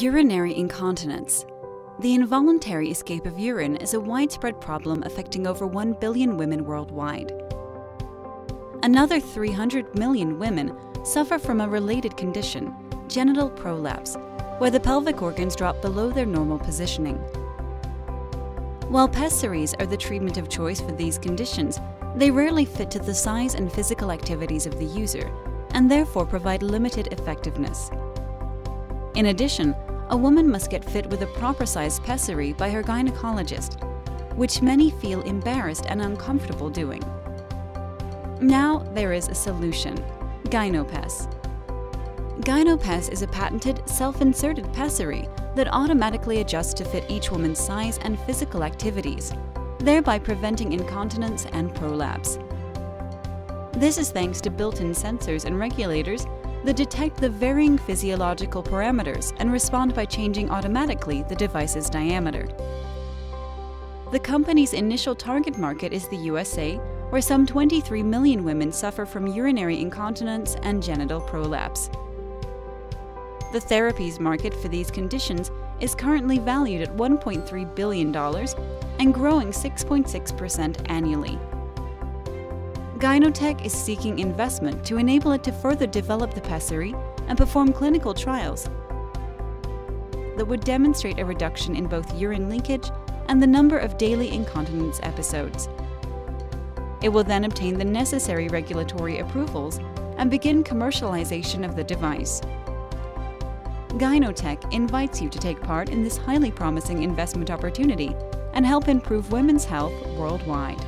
Urinary incontinence. The involuntary escape of urine is a widespread problem affecting over 1 billion women worldwide. Another 300 million women suffer from a related condition, genital prolapse, where the pelvic organs drop below their normal positioning. While pessaries are the treatment of choice for these conditions, they rarely fit to the size and physical activities of the user, and therefore provide limited effectiveness. In addition, a woman must get fit with a proper sized pessary by her gynecologist, which many feel embarrassed and uncomfortable doing. Now there is a solution GynoPess. GynoPess is a patented self inserted pessary that automatically adjusts to fit each woman's size and physical activities, thereby preventing incontinence and prolapse. This is thanks to built in sensors and regulators that detect the varying physiological parameters and respond by changing automatically the device's diameter. The company's initial target market is the USA, where some 23 million women suffer from urinary incontinence and genital prolapse. The therapies market for these conditions is currently valued at $1.3 billion and growing 6.6% annually. Gynotech is seeking investment to enable it to further develop the pessary and perform clinical trials that would demonstrate a reduction in both urine leakage and the number of daily incontinence episodes. It will then obtain the necessary regulatory approvals and begin commercialization of the device. Gynotech invites you to take part in this highly promising investment opportunity and help improve women's health worldwide.